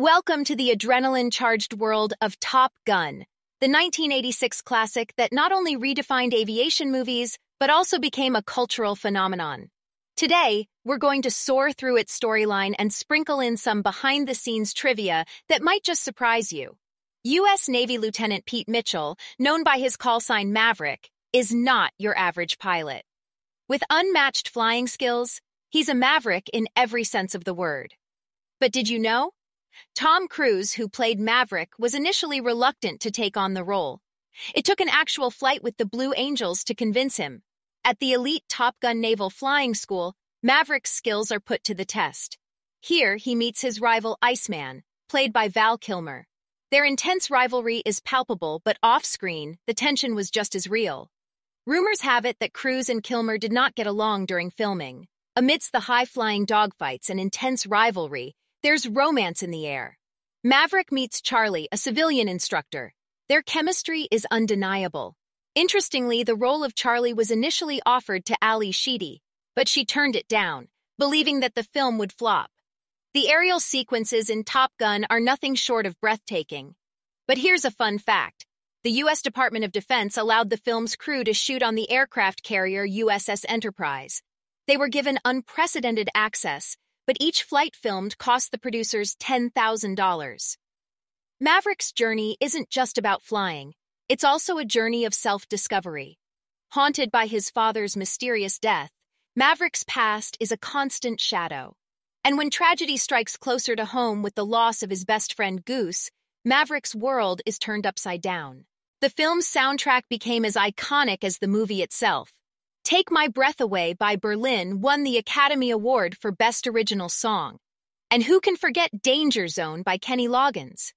Welcome to the adrenaline charged world of Top Gun, the 1986 classic that not only redefined aviation movies, but also became a cultural phenomenon. Today, we're going to soar through its storyline and sprinkle in some behind the scenes trivia that might just surprise you. U.S. Navy Lieutenant Pete Mitchell, known by his call sign Maverick, is not your average pilot. With unmatched flying skills, he's a maverick in every sense of the word. But did you know? Tom Cruise, who played Maverick, was initially reluctant to take on the role. It took an actual flight with the Blue Angels to convince him. At the elite Top Gun Naval Flying School, Maverick's skills are put to the test. Here, he meets his rival Iceman, played by Val Kilmer. Their intense rivalry is palpable, but off screen, the tension was just as real. Rumors have it that Cruise and Kilmer did not get along during filming. Amidst the high flying dogfights and intense rivalry, there's romance in the air. Maverick meets Charlie, a civilian instructor. Their chemistry is undeniable. Interestingly, the role of Charlie was initially offered to Ally Sheedy, but she turned it down, believing that the film would flop. The aerial sequences in Top Gun are nothing short of breathtaking. But here's a fun fact. The U.S. Department of Defense allowed the film's crew to shoot on the aircraft carrier USS Enterprise. They were given unprecedented access, but each flight filmed cost the producers $10,000. Maverick's journey isn't just about flying, it's also a journey of self discovery. Haunted by his father's mysterious death, Maverick's past is a constant shadow. And when tragedy strikes closer to home with the loss of his best friend Goose, Maverick's world is turned upside down. The film's soundtrack became as iconic as the movie itself. Take My Breath Away by Berlin won the Academy Award for Best Original Song. And who can forget Danger Zone by Kenny Loggins?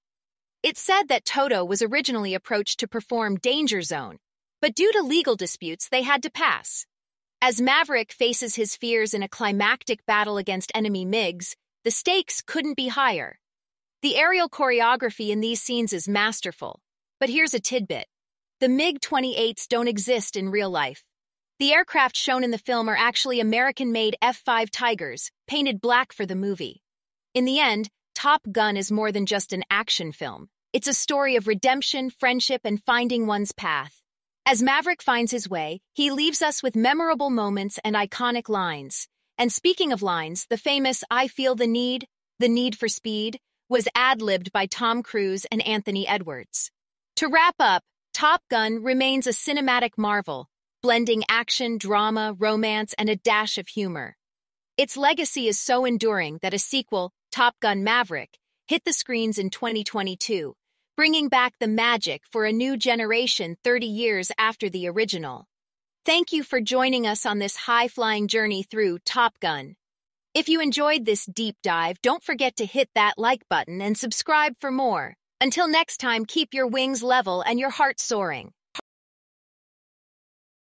It's said that Toto was originally approached to perform Danger Zone, but due to legal disputes, they had to pass. As Maverick faces his fears in a climactic battle against enemy MiGs, the stakes couldn't be higher. The aerial choreography in these scenes is masterful. But here's a tidbit. The MiG-28s don't exist in real life. The aircraft shown in the film are actually American-made F-5 Tigers, painted black for the movie. In the end, Top Gun is more than just an action film. It's a story of redemption, friendship, and finding one's path. As Maverick finds his way, he leaves us with memorable moments and iconic lines. And speaking of lines, the famous I Feel the Need, The Need for Speed, was ad-libbed by Tom Cruise and Anthony Edwards. To wrap up, Top Gun remains a cinematic marvel, blending action, drama, romance, and a dash of humor. Its legacy is so enduring that a sequel, Top Gun Maverick, hit the screens in 2022, bringing back the magic for a new generation 30 years after the original. Thank you for joining us on this high-flying journey through Top Gun. If you enjoyed this deep dive, don't forget to hit that like button and subscribe for more. Until next time, keep your wings level and your heart soaring.